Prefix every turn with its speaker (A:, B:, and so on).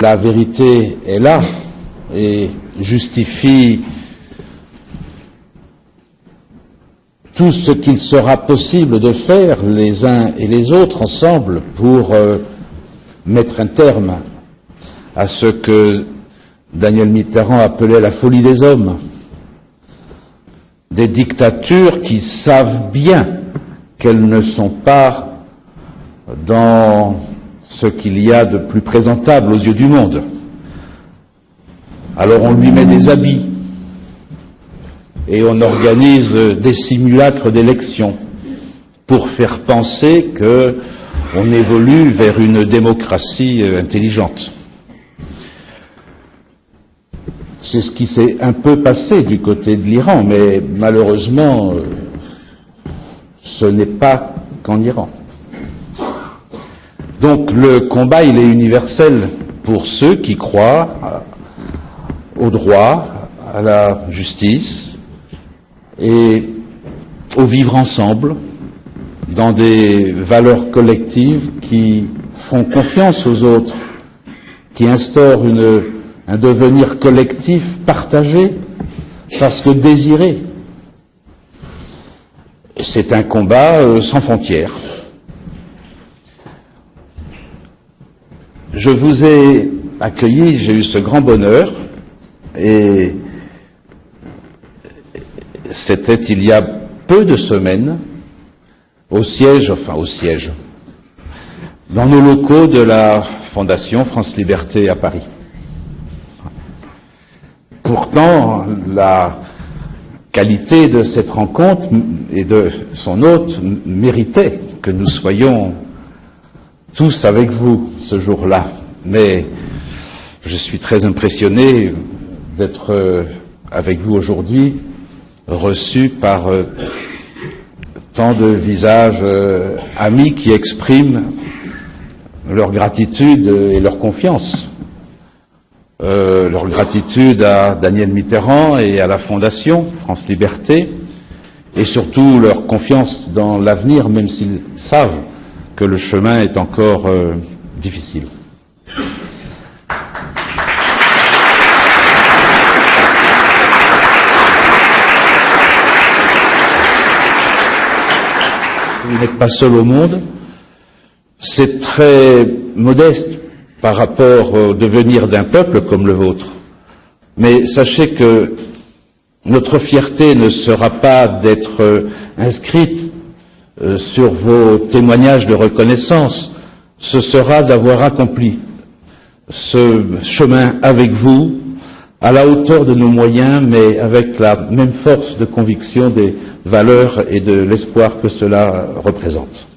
A: La vérité est là et justifie tout ce qu'il sera possible de faire les uns et les autres ensemble pour euh, mettre un terme à ce que Daniel Mitterrand appelait la folie des hommes, des dictatures qui savent bien qu'elles ne sont pas dans ce qu'il y a de plus présentable aux yeux du monde. Alors on lui met des habits et on organise des simulacres d'élections pour faire penser qu'on évolue vers une démocratie intelligente. C'est ce qui s'est un peu passé du côté de l'Iran, mais malheureusement, ce n'est pas qu'en Iran. Donc le combat, il est universel pour ceux qui croient au droit, à la justice et au vivre ensemble dans des valeurs collectives qui font confiance aux autres, qui instaurent un devenir collectif partagé parce que désiré. C'est un combat euh, sans frontières. Je vous ai accueilli, j'ai eu ce grand bonheur, et c'était il y a peu de semaines, au siège, enfin au siège, dans nos locaux de la Fondation France Liberté à Paris. Pourtant, la qualité de cette rencontre et de son hôte méritait que nous soyons tous avec vous ce jour-là. Mais je suis très impressionné d'être euh, avec vous aujourd'hui, reçu par euh, tant de visages euh, amis qui expriment leur gratitude et leur confiance. leur gratitude à Daniel Mitterrand et à la Fondation France Liberté, et surtout leur confiance dans l'avenir, même s'ils savent que le chemin est encore difficile. vous n'êtes pas seul au monde. C'est très modeste par rapport au devenir d'un peuple comme le vôtre. Mais sachez que notre fierté ne sera pas d'être euh, inscrite euh, sur vos témoignages de reconnaissance, ce sera d'avoir accompli ce chemin avec vous, à la hauteur de nos moyens, mais avec la même force de conviction des valeurs et de l'espoir que cela représente.